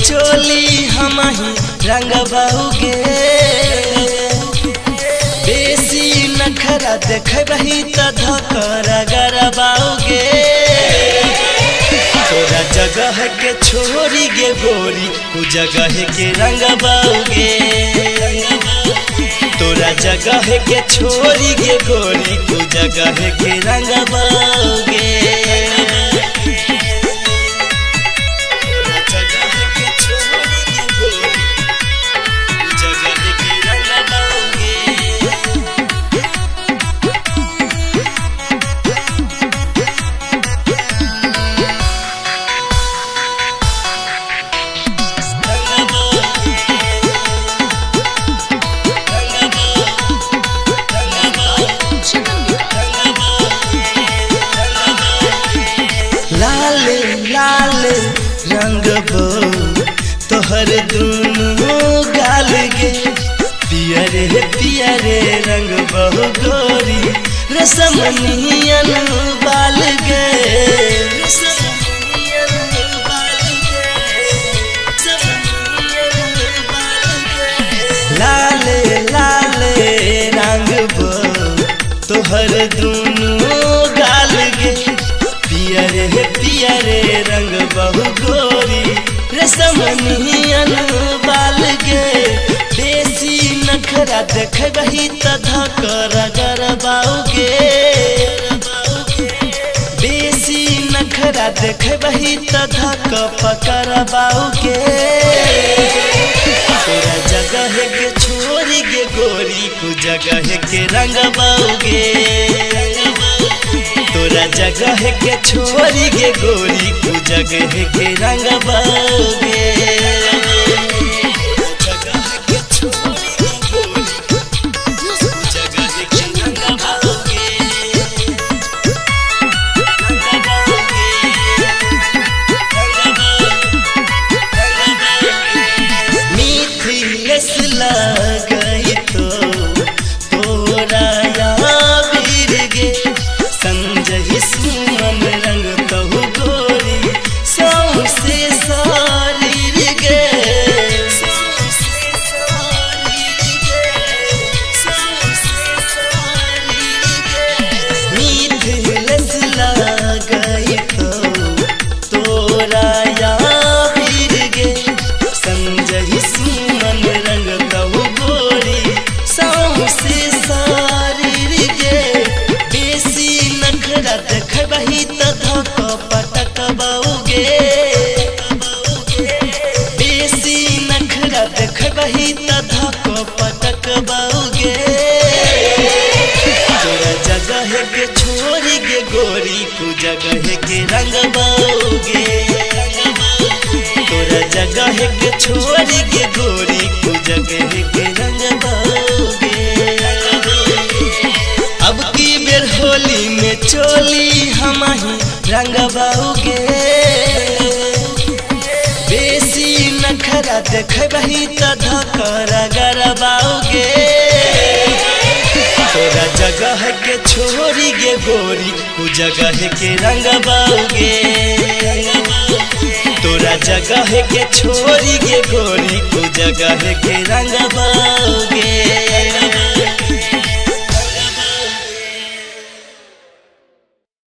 चोली हम ही रंग बाओगे बेसी नखरा देखबही त धकर गरबाओगे तोरा जगह के छोरी गे गोरी, तू जगह के रंग बाऊगे तोरा जगह के छोरी गे गोरी, तू जगह के रंग बाओगे तोहर दुनू गाल गे पियरे पियरे रंग बहु गोरी। रसमनियन बाल गे रंग तोहर दुनू गाल गे पियरे पियरे रंग बहु गोरी। रसमनियन नखरा देखबही त धकर गरबाओगे बेसी नखरा देखबही त धक पकड़बाओगे तोरा जगह के छोरी गे गोरी कु जगह के रंग बाओगे तोरा जगह के छोरी गे गोरी कु जगह के रंग त धक पटकबाओगे तोरा जगह के छोरी गे गोरी कु जगह के रंग बाओगे तोरा जगह के छोरी गे गोरी कु जगह के रंग बाओगे अब की बेर होली में चोली हम रंग बाओगे नखरा देखबही त गरबाओगे तोरा जगह के छोरी गे गोरी उ जगह के रंग बाओगे तोरा जगह के छोरी गे गोरी उ जगह के रंग बाओगे